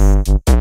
Gracias. you.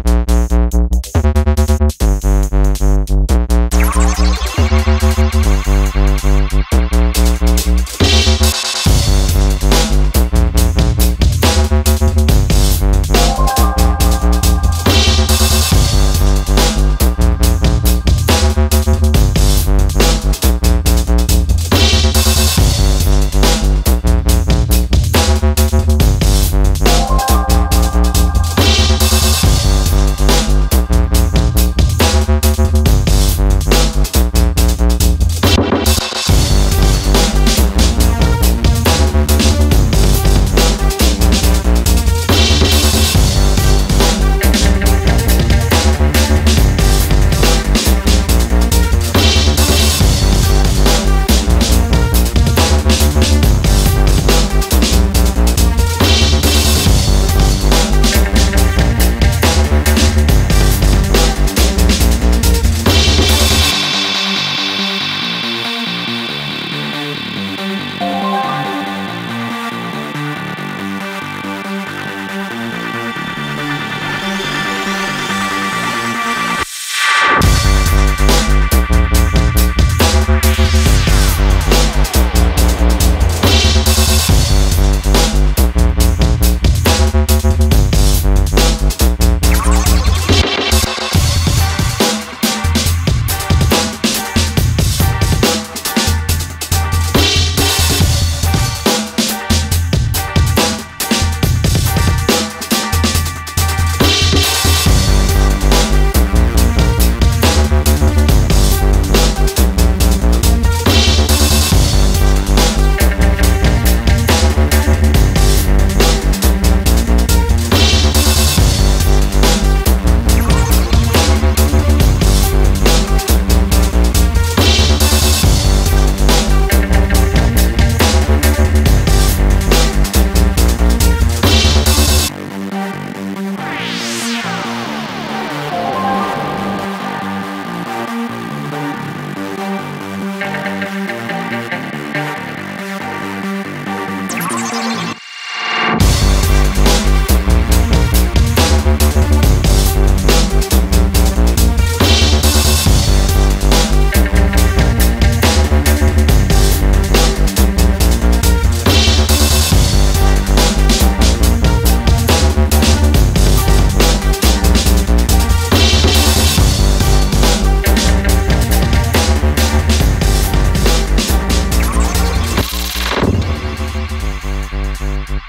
Thank you.